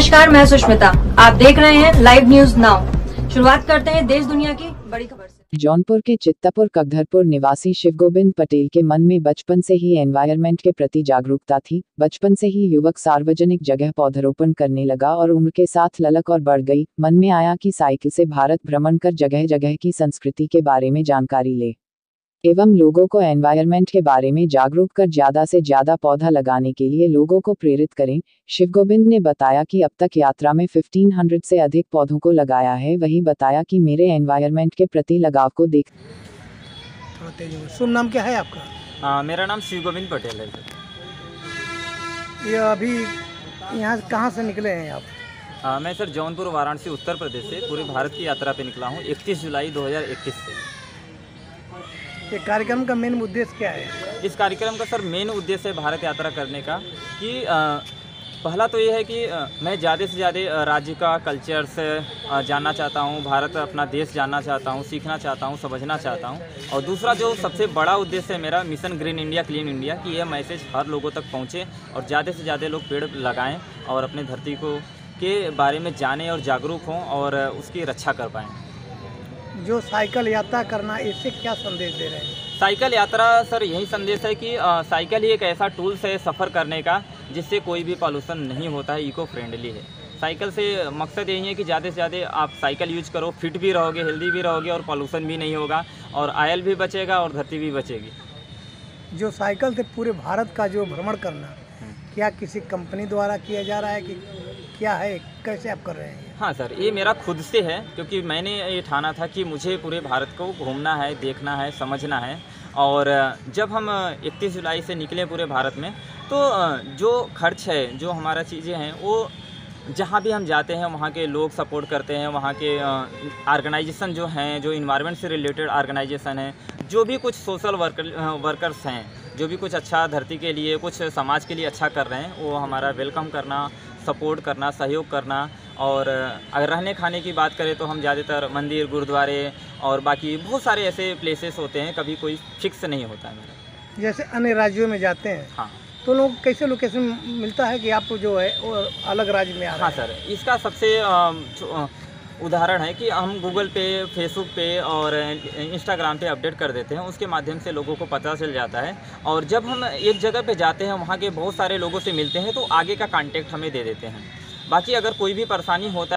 नमस्कार, मैं सुष्मिता। आप देख रहे हैं लाइव न्यूज़ नाउ शुरुआत करते हैं देश दुनिया की बड़ी खबर से। जौनपुर के चित्तापुर, कगधरपुर निवासी शिवगोविंद पटेल के मन में बचपन से ही एनवायरनमेंट के प्रति जागरूकता थी। बचपन से ही युवक सार्वजनिक जगह पौधरोपण करने लगा और उम्र के साथ ललक और बढ़ गई। मन में आया कि साइकिल से भारत भ्रमण कर जगह जगह की संस्कृति के बारे में जानकारी ले। एवं लोगों को एनवायरनमेंट के बारे में जागरूक कर ज़्यादा से ज़्यादा पौधा लगाने के लिए लोगों को प्रेरित करें। शिवगोविंद ने बताया कि अब तक यात्रा में 1500 से अधिक पौधों को लगाया है। वही बताया कि मेरे एनवायरनमेंट के प्रति लगाव को देख थोड़ा तेज शुभ नाम क्या है आपका? हाँ मेरा नाम शिव गोविंद पटेल है ये अभी यहाँ कहाँ से निकले हैं आप? हाँ मैं सर जौनपुर वाराणसी उत्तर प्रदेश से पूरे भारत की यात्रा पे निकला हूँ 31 जुलाई 2021 से। ये कार्यक्रम का मेन उद्देश्य क्या है? इस कार्यक्रम का सर मेन उद्देश्य है भारत यात्रा करने का कि अ, पहला तो ये है कि अ, मैं ज़्यादा से ज़्यादा राज्य का कल्चर से जानना चाहता हूँ भारत अपना देश जानना चाहता हूँ सीखना चाहता हूँ समझना चाहता हूँ। और दूसरा जो सबसे बड़ा उद्देश्य है मेरा mission green India clean India कि यह मैसेज हर लोगों तक पहुँचे और ज़्यादा से ज़्यादा लोग पेड़ लगाएँ और अपने धरती को के बारे में जाने और जागरूक हों और उसकी रक्षा कर पाएँ। जो साइकिल यात्रा करना इससे क्या संदेश दे रहे हैं? साइकिल यात्रा सर यही संदेश है कि साइकिल ही एक ऐसा टूल्स है सफ़र करने का जिससे कोई भी पॉल्यूशन नहीं होता है इको फ्रेंडली है। साइकिल से मकसद यही है कि ज़्यादा से ज़्यादा आप साइकिल यूज़ करो फिट भी रहोगे हेल्दी भी रहोगे और पॉल्यूशन भी नहीं होगा और आयल भी बचेगा और धरती भी बचेगी। जो साइकिल से पूरे भारत का जो भ्रमण करना क्या किसी कंपनी द्वारा किया जा रहा है कि क्या है? कैसे आप कर रहे हैं? हाँ सर, ये मेरा खुद से है, क्योंकि मैंने ये ठाना था कि मुझे पूरे भारत को घूमना है, देखना है, समझना है। और जब हम इकतीस जुलाई से निकले पूरे भारत में तो जो खर्च है, जो हमारा चीज़ें हैं, वो जहाँ भी हम जाते हैं, वहाँ के लोग सपोर्ट करते हैं, वहाँ के ऑर्गेनाइजेशन जो हैं, जो इन्वायरमेंट से रिलेटेड ऑर्गेनाइजेशन हैं, जो भी कुछ सोशल वर्कर वर्कर्स हैं जो भी कुछ अच्छा धरती के लिए कुछ समाज के लिए अच्छा कर रहे हैं वो हमारा वेलकम करना सपोर्ट करना सहयोग करना। और अगर रहने खाने की बात करें तो हम ज़्यादातर मंदिर गुरुद्वारे और बाकी बहुत सारे ऐसे प्लेसेस होते हैं कभी कोई फिक्स नहीं होता है मेरा। जैसे अन्य राज्यों में जाते हैं हाँ। तो लोग कैसे लोकेशन मिलता है कि आप जो है वो अलग राज्य में आ रहे हाँ हैं? सर इसका सबसे उदाहरण है कि हम गूगल पे फेसबुक पे और इंस्टाग्राम पे अपडेट कर देते हैं, उसके माध्यम से लोगों को पता चल जाता है। और जब हम एक जगह पे जाते हैं, वहाँ के बहुत सारे लोगों से मिलते हैं तो आगे का कांटेक्ट हमें दे देते हैं। बाकी अगर कोई भी परेशानी होता